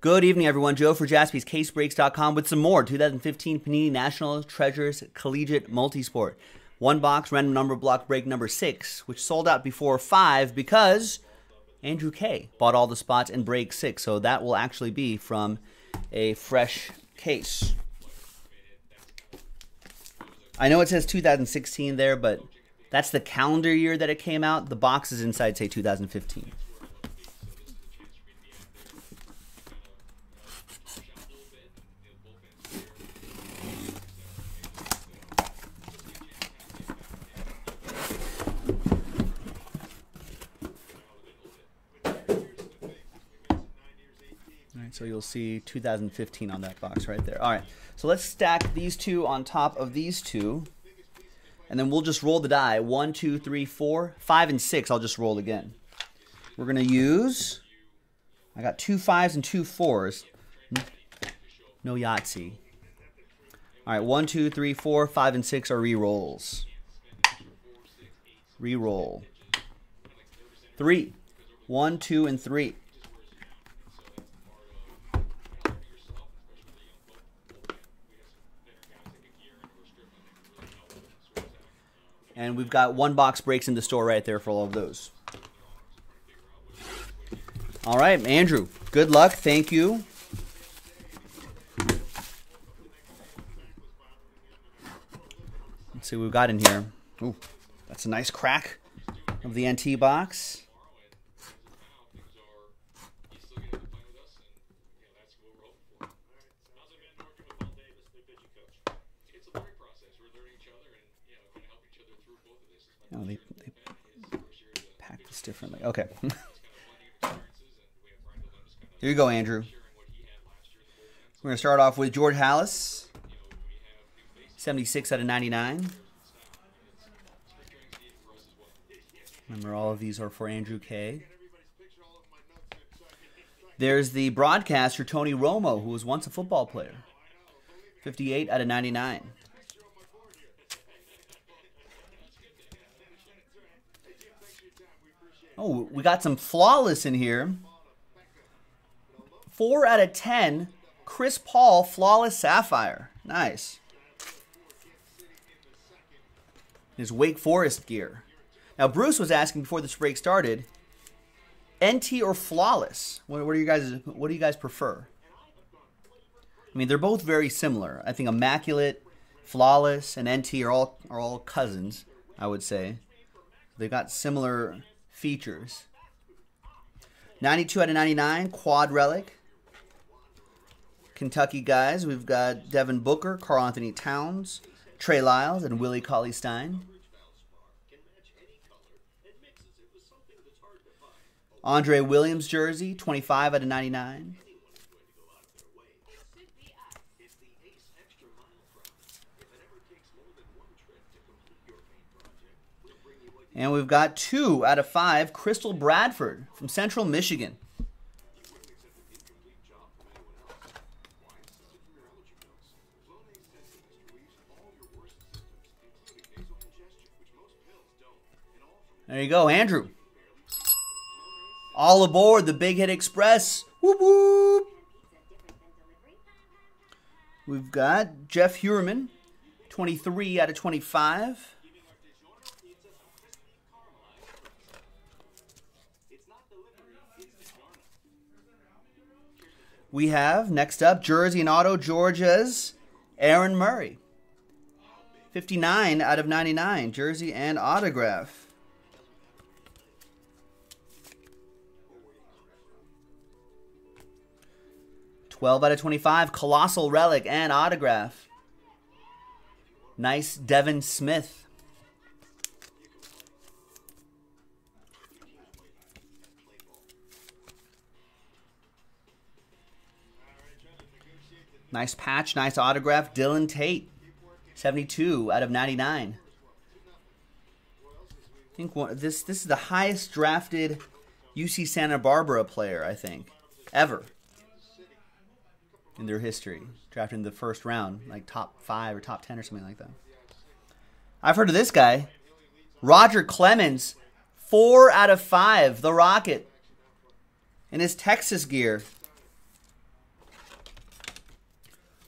Good evening, everyone. Joe for jaspyscasebreaks.com with some more 2015 Panini National Treasures Collegiate Multisport. One box, random number block break number six, which sold out before five because Andrew K bought all the spots in break six. So that will actually be from a fresh case. I know it says 2016 there, but that's the calendar year that it came out. The boxes inside say 2015. So you'll see 2015 on that box right there. All right, so let's stack these two on top of these two. And then we'll just roll the die. One, two, three, four, five, and six. I'll just roll again. We're going to use, I got two fives and two fours. No Yahtzee. All right, one, two, three, four, five, and six are re-rolls. Re-roll. Three. One, two, and three. And we've got one box breaks in the store right there for all of those. All right, Andrew, good luck. Thank you. Let's see what we've got in here. Ooh, that's a nice crack of the NT box. Oh, they, they pack this differently. Okay. Here you go, Andrew. We're going to start off with George Halas, 76 out of 99. Remember, all of these are for Andrew K. There's the broadcaster, Tony Romo, who was once a football player. 58 out of 99. Oh, we got some flawless in here. Four out of ten. Chris Paul, flawless sapphire. Nice. His Wake Forest gear. Now, Bruce was asking before this break started, NT or flawless? What, what, are you guys? What do you guys prefer? I mean, they're both very similar. I think immaculate, flawless, and NT are all are all cousins. I would say they've got similar features. 92 out of 99, quad relic. Kentucky guys, we've got Devin Booker, Karl Anthony Towns, Trey Lyles, and Willie Cauley Stein. Andre Williams jersey, 25 out of 99. And we've got two out of five, Crystal Bradford from Central Michigan. There you go, Andrew. All aboard the Big Hit Express. Whoop whoop. We've got Jeff Heuerman, 23 out of 25. We have next up Jersey and Auto Georgia's Aaron Murray. 59 out of 99, Jersey and autograph. Twelve out of twenty-five, colossal relic and autograph. Nice Devin Smith. Nice patch, nice autograph. Dillon Tate, 72 out of 99. I think one, this this is the highest drafted UC Santa Barbara player, I think, ever in their history. Drafted in the first round, like top five or top 10 or something like that. I've heard of this guy. Roger Clemens, four out of five, the Rocket, in his Texas gear.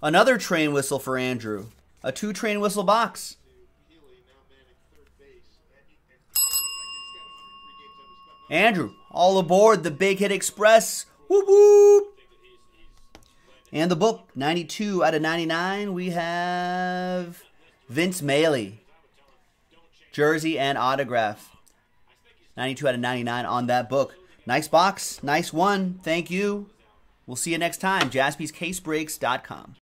Another train whistle for Andrew. A two train whistle box. Andrew, all aboard the Big Hit Express. Whoop whoop. And the book, 92 out of 99, we have Vince Mayle. Jersey and autograph. 92 out of 99 on that book. Nice box. Nice one. Thank you. We'll see you next time. JaspysCaseBreaks.com.